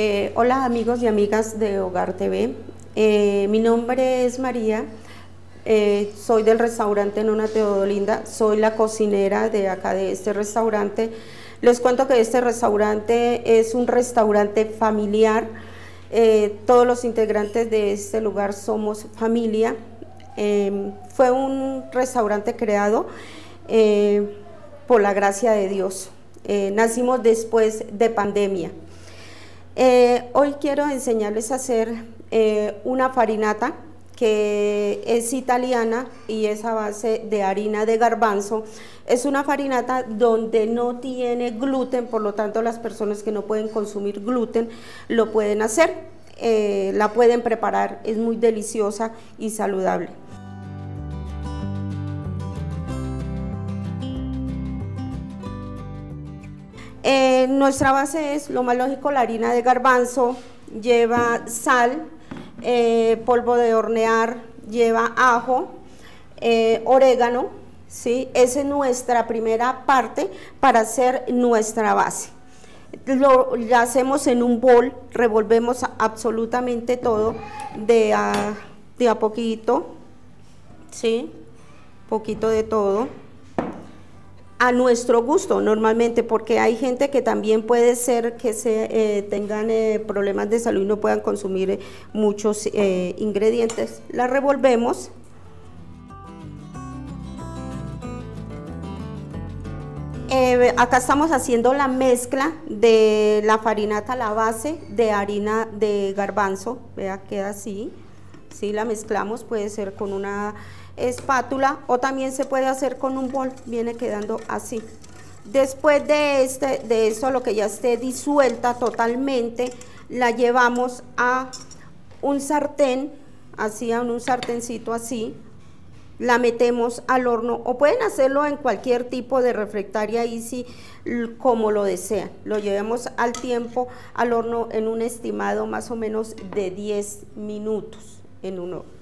Eh, hola amigos y amigas de Hogar TV. Eh, mi nombre es María. Eh, soy del restaurante Nona Teodolinda. Soy la cocinera de acá de este restaurante. Les cuento que este restaurante es un restaurante familiar. todos los integrantes de este lugar somos familia. fue un restaurante creado por la gracia de Dios. Nacimos después de pandemia. Eh, hoy quiero enseñarles a hacer eh, una farinata que es italiana y es a base de harina de garbanzo. Es una farinata donde no tiene gluten, por lo tanto las personas que no pueden consumir gluten lo pueden hacer. la pueden preparar, es muy deliciosa y saludable. Eh, nuestra base es, lo más lógico, la harina de garbanzo, lleva sal, eh, polvo de hornear, lleva ajo, eh, orégano, ¿sí? Esa es nuestra primera parte para hacer nuestra base. Lo, hacemos en un bol, revolvemos absolutamente todo de a, de a poquito, ¿sí? Poquito de todo a nuestro gusto normalmente, porque hay gente que también puede ser que se, eh, tengan eh, problemas de salud y no puedan consumir eh, muchos ingredientes. La revolvemos. acá estamos haciendo la mezcla de la farinata, la base de harina de garbanzo, vea, queda así, si la mezclamos puede ser con una espátula o también se puede hacer con un bol, viene quedando así. Después de, este, de eso, lo que ya esté disuelta totalmente, la llevamos a un sartén, así a un sartencito así, la metemos al horno o pueden hacerlo en cualquier tipo de refractaria si como lo desean. Lo llevamos al tiempo al horno en un estimado más o menos de 10 minutos en un horno.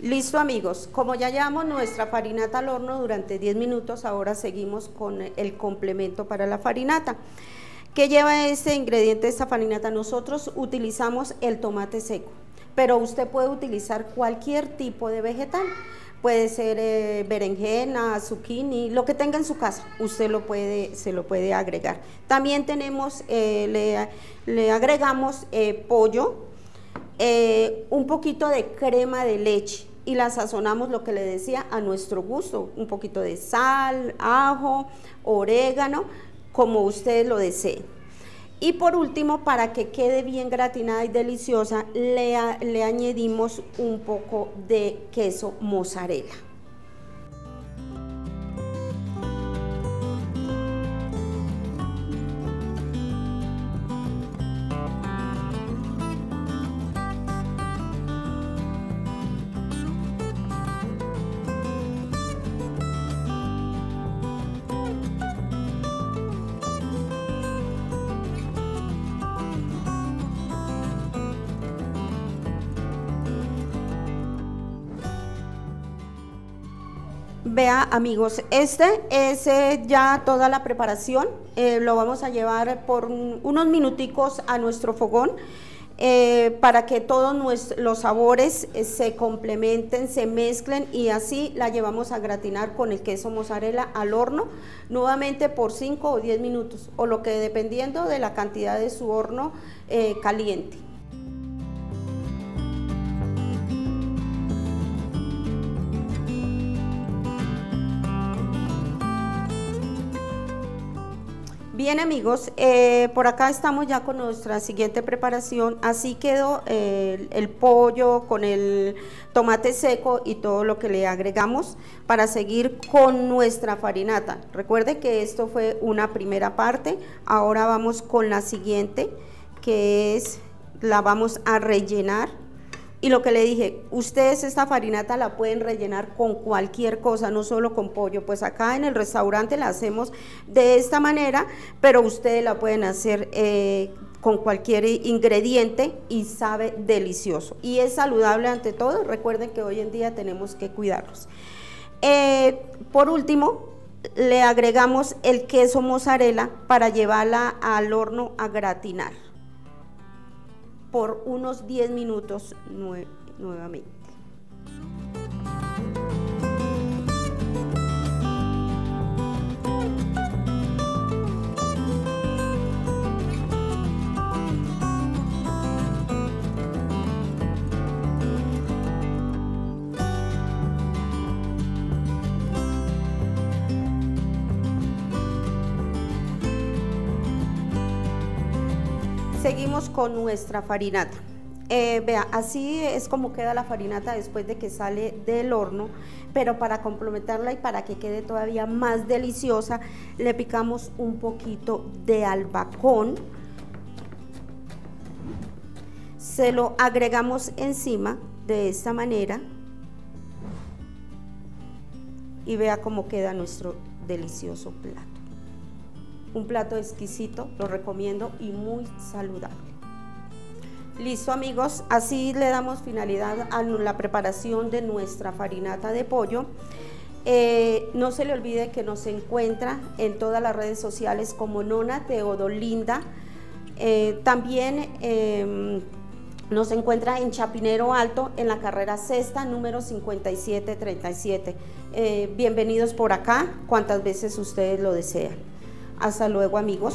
Listo amigos, como ya llevamos nuestra farinata al horno durante 10 minutos, ahora seguimos con el complemento para la farinata. ¿Qué lleva este ingrediente, esta farinata? Nosotros utilizamos el tomate seco, pero usted puede utilizar cualquier tipo de vegetal. Puede ser eh, berenjena, zucchini, lo que tenga en su casa, usted lo puede, se lo puede agregar. También tenemos, eh, le, agregamos eh, pollo, un poquito de crema de leche, y la sazonamos lo que le decía a nuestro gusto, un poquito de sal, ajo, orégano, como ustedes lo deseen. Y por último, para que quede bien gratinada y deliciosa, le añadimos un poco de queso mozzarella. Vea amigos, este es eh, ya toda la preparación, eh, lo vamos a llevar por unos minuticos a nuestro fogón eh, para que todos los sabores se complementen, se mezclen y así la llevamos a gratinar con el queso mozzarella al horno nuevamente por 5 o 10 minutos o lo que dependiendo de la cantidad de su horno caliente. Bien amigos, eh, por acá estamos ya con nuestra siguiente preparación. Así quedó eh, el pollo con el tomate seco y todo lo que le agregamos para seguir con nuestra farinata. Recuerde que esto fue una primera parte, ahora vamos con la siguiente que es la vamos a rellenar y lo que le dije, ustedes esta farinata la pueden rellenar con cualquier cosa, no solo con pollo. Pues acá en el restaurante la hacemos de esta manera, pero ustedes la pueden hacer eh, con cualquier ingrediente y sabe delicioso. Y es saludable ante todo. Recuerden que hoy en día tenemos que cuidarlos. Eh, por último, le agregamos el queso mozzarella para llevarla al horno a gratinar por unos 10 minutos nuevamente. Seguimos con nuestra farinata. Eh, vea, así es como queda la farinata después de que sale del horno, pero para complementarla y para que quede todavía más deliciosa, le picamos un poquito de albacón, se lo agregamos encima de esta manera. Y vea cómo queda nuestro delicioso plato un plato exquisito, lo recomiendo y muy saludable. Listo amigos, así le damos finalidad a la preparación de nuestra farinata de pollo. Eh, no se le olvide que nos encuentra en todas las redes sociales como Nona Teodolinda. Eh, también em, nos encuentra en Chapinero Alto, en la carrera sexta, número 5737. Eh, bienvenidos por acá, cuantas veces ustedes lo desean. Hasta luego amigos.